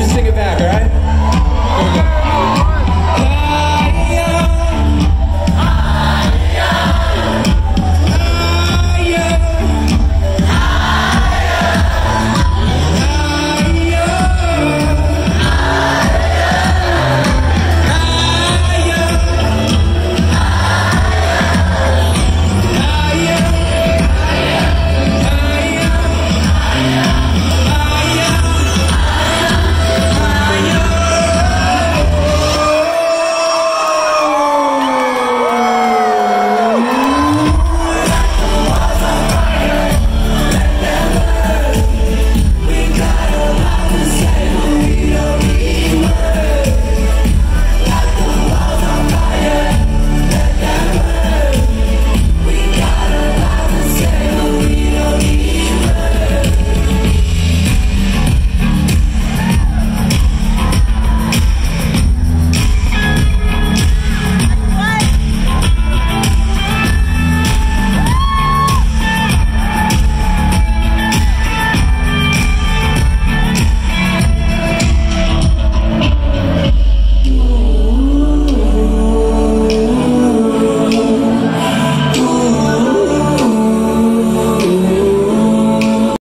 just sing it back, alright?